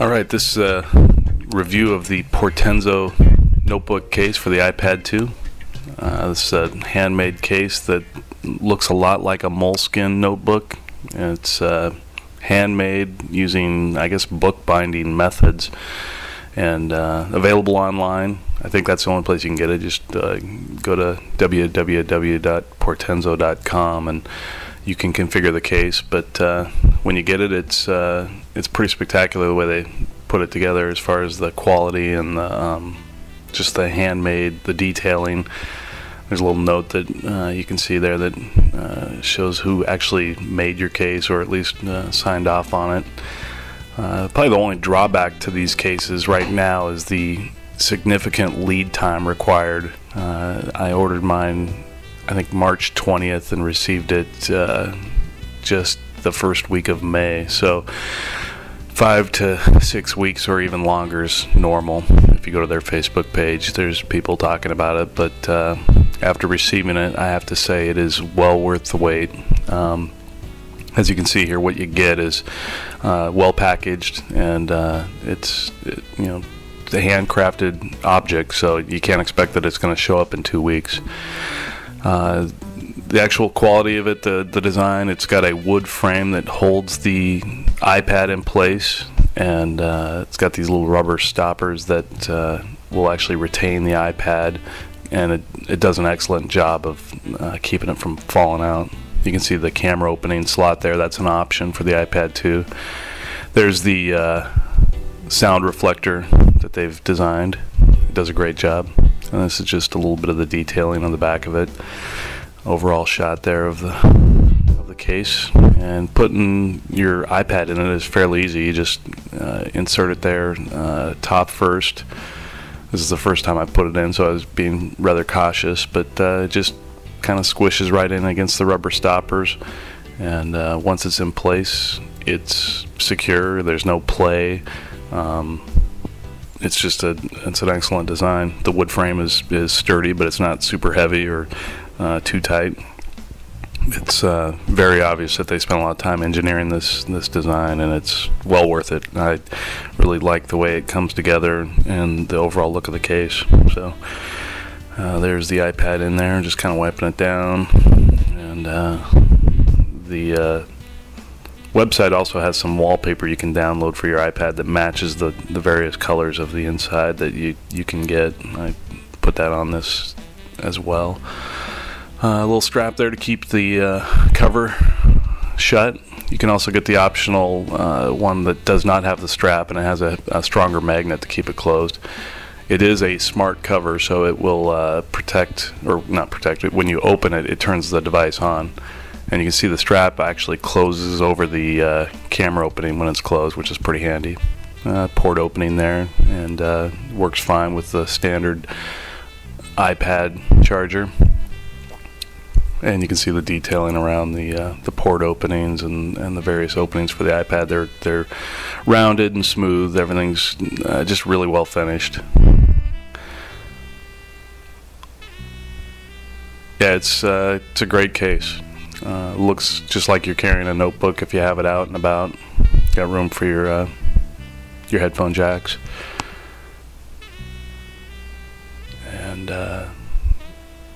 All right, this is a review of the Portenzo notebook case for the iPad 2. Uh, this is a handmade case that looks a lot like a Moleskine notebook. It's uh, handmade using, I guess, bookbinding methods and uh, available online. I think that's the only place you can get it. Just uh, go to www.portenzo.com and you can configure the case. But uh, when you get it, it's uh, it's pretty spectacular the way they put it together as far as the quality and the, um, just the handmade, the detailing. There's a little note that uh, you can see there that uh, shows who actually made your case or at least uh, signed off on it. Uh, probably the only drawback to these cases right now is the significant lead time required. Uh, I ordered mine, I think March 20th, and received it uh, just the first week of May. So five to six weeks or even longer is normal. If you go to their Facebook page, there's people talking about it. But uh, after receiving it, I have to say it is well worth the wait. Um, as you can see here, what you get is uh, well packaged, and uh, it's it, you know a handcrafted object, so you can't expect that it's going to show up in two weeks. Uh, the actual quality of it, the the design, it's got a wood frame that holds the iPad in place, and uh, it's got these little rubber stoppers that uh, will actually retain the iPad, and it, it does an excellent job of uh, keeping it from falling out. You can see the camera opening slot there. That's an option for the iPad 2. There's the uh, sound reflector that they've designed. It does a great job. And this is just a little bit of the detailing on the back of it. Overall shot there of the the case. And putting your iPad in it is fairly easy. You just uh, insert it there, uh, top first. This is the first time I put it in, so I was being rather cautious, but uh, just kind of squishes right in against the rubber stoppers. And uh, once it's in place, it's secure. There's no play. Um, it's just a it's an excellent design. The wood frame is is sturdy, but it's not super heavy or uh, too tight. It's uh, very obvious that they spent a lot of time engineering this this design, and it's well worth it. I really like the way it comes together and the overall look of the case. So. Uh, there's the iPad in there, just kind of wiping it down. And uh, the uh, website also has some wallpaper you can download for your iPad that matches the, the various colors of the inside that you, you can get. I put that on this as well. Uh, a little strap there to keep the uh, cover shut. You can also get the optional uh, one that does not have the strap and it has a, a stronger magnet to keep it closed. It is a smart cover, so it will protect, or not protect it, when you open it, it turns the device on. And you can see the strap actually closes over the uh, camera opening when it's closed, which is pretty handy. Uh, port opening there, and uh, works fine with the standard iPad charger. And you can see the detailing around the uh, the port openings and, and the various openings for the iPad. They're they're rounded and smooth. Everything's uh, just really well finished. Yeah, it's uh, it's a great case. Uh, looks just like you're carrying a notebook if you have it out and about. Got room for your uh, your headphone jacks, and uh,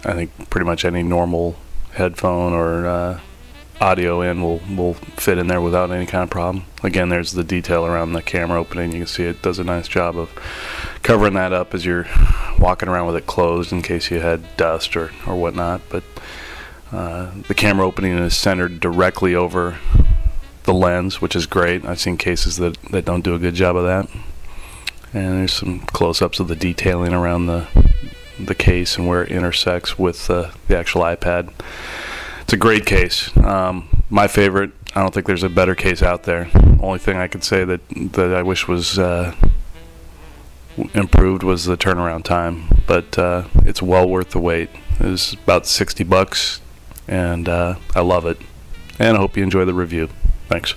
I think pretty much any normal headphone or uh, audio in will will fit in there without any kind of problem. Again, there's the detail around the camera opening. You can see it does a nice job of covering that up as you're walking around with it closed in case you had dust or, or whatnot. But uh, the camera opening is centered directly over the lens, which is great. I've seen cases that, that don't do a good job of that. And there's some close-ups of the detailing around the the case and where it intersects with uh, the actual iPad. It's a great case. Um, my favorite. I don't think there's a better case out there. Only thing I could say that that I wish was uh, improved was the turnaround time, but uh, it's well worth the wait. It's about 60 bucks, and uh, I love it. And I hope you enjoy the review. Thanks.